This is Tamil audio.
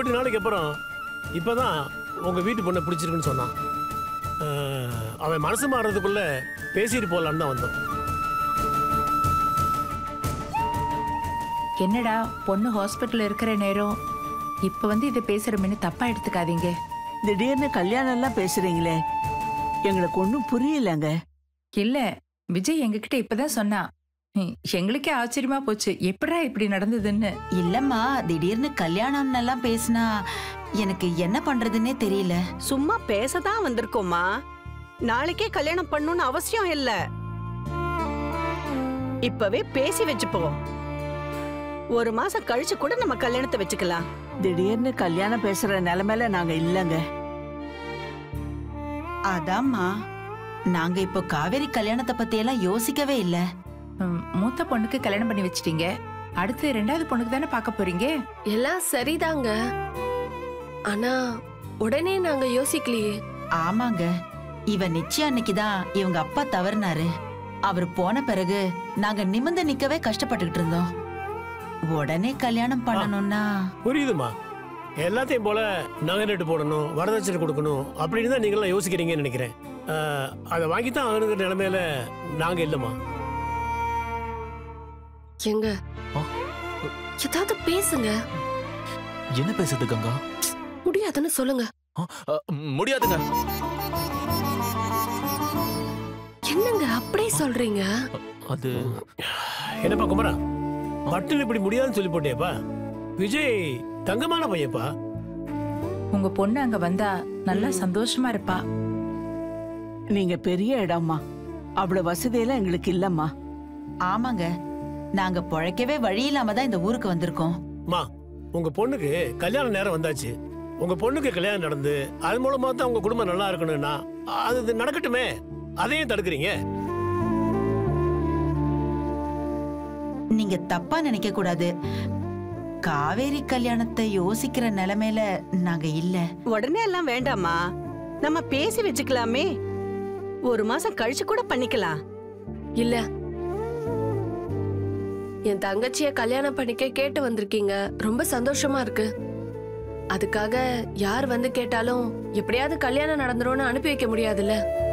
இப்படி நாளைக்கு அப்புறம் இப்பதான் உங்க வீட்டு பொண்ணை பிடிச்சிருக்குன்னு சொன்னான். அவன் மனசு மாறுறதுக்குள்ள பேசிட்டு போலான்னு தான் வந்தோம். என்னடா பொண்ணு ஹாஸ்பிட்டல்ல இருக்கிற நேரம் இப்ப வந்து இதை பேசுறோம்னு தப்பா எடுத்துக்காதீங்க. திடீர்னு கல்யாணம் எல்லாம் பேசுறீங்களே. எங்களுக்கு ஒன்றும் புரியலங்க. இல்ல விஜய் எங்ககிட்ட இப்பதான் சொன்னா ஹம், எங்களுக்கே ஆச்சரியமா போச்சு. எப்படா இப்படி நடந்ததுன்னு? இல்லம்மா திடீர்னு கல்யாணம் எல்லாம் பேசினா எனக்கு என்ன பண்றதுன்னே தெரியல. சும்மா பேசதான் வந்திருக்கோமா நாளைக்கே கல்யாணம் பண்ணணும்னு அவசியம் இல்ல. இப்பவே பேசி வச்சுப்போம். ஒரு மாசம் கழிச்சு கூட நம்ம கல்யாணத்தை வச்சுக்கலாம். திடீர்னு கல்யாணம் பேசுற நிலைமையில நாங்க இல்லங்க. அதாம்மா நாங்க இப்போ காவேரி கல்யாணத்தை பத்தி எல்லாம் யோசிக்கவே இல்ல. மூத்த பொண்ணுக்கு கல்யாணம் பண்ணி வச்சிட்டீங்க. அடுத்து ரெண்டாவது பொண்ணுக்கு தானே பார்க்க போறீங்க? எல்லாம் சரிதாங்க. ஆனா உடனே நாங்க யோசிக்கலையே. ஆமாங்க. இவ நிச்சயம் அன்னைக்கு தான் இவங்க அப்பா தவறுனாரு. அவர் போன பிறகு நாங்க நிமிர்ந்து நிக்கவே கஷ்டப்பட்டுக்கிட்டு இருந்தோம். உடனே கல்யாணம் பண்ணணும்னா புரியுதுமா எல்லாத்தையும் போல நகை நட்டு போடணும் வரதட்சணை கொடுக்கணும் அப்படின்னு தான் நீங்களாம் யோசிக்கிறீங்கன்னு நினைக்கிறேன். அதை வாங்கி தான் ஆகணுங்கிற நிலைமையில நாங்க இல்லைம்மா. எங்க. ஏதாவது பேசுங்க. என்ன பேசுது கங்கா? முடியாதுன்னு சொல்லுங்க. முடியாதுங்க. என்னங்க அப்படியே சொல்றீங்க? அது என்னப்பா குமரா? பட்டுன்னு இப்படி முடியாதுன்னு சொல்லி போட்டியப்பா? விஜய் தங்கமான பையப்பா உங்க பொண்ணு அங்க வந்தா நல்லா சந்தோஷமா இருப்பா. நீங்க பெரிய இடம்மா. அவ்வளவு வசதியெல்லாம் எங்களுக்கு இல்லம்மா. ஆமாங்க. நாங்க பொழைக்கவே வழி இல்லாம தான் இந்த ஊருக்கு வந்திருக்கோம். மா உங்க பொண்ணுக்கு கல்யாண நேரம் வந்தாச்சு. உங்க பொண்ணுக்கு கல்யாணம் நடந்து அது மூலமா தான் உங்க குடும்பம் நல்லா இருக்கணும்னா அது இது நடக்கட்டுமே. அதையும் தடுக்கிறீங்க. நீங்க தப்பா நினைக்க கூடாது. காவேரி கல்யாணத்தை யோசிக்கிற நிலைமையில நாங்க இல்ல. உடனே எல்லாம் வேண்டாமா நம்ம பேசி வச்சுக்கலாமே. ஒரு மாசம் கழிச்சு கூட பண்ணிக்கலாம். இல்ல என் தங்கச்சிய கல்யாணம் பண்ணிக்க கேட்டு வந்திருக்கீங்க. ரொம்ப சந்தோஷமா இருக்கு. அதுக்காக யார் வந்து கேட்டாலும் எப்படியாவது கல்யாணம் நடந்துரும்னு அனுப்பி வைக்க முடியாதுல்ல?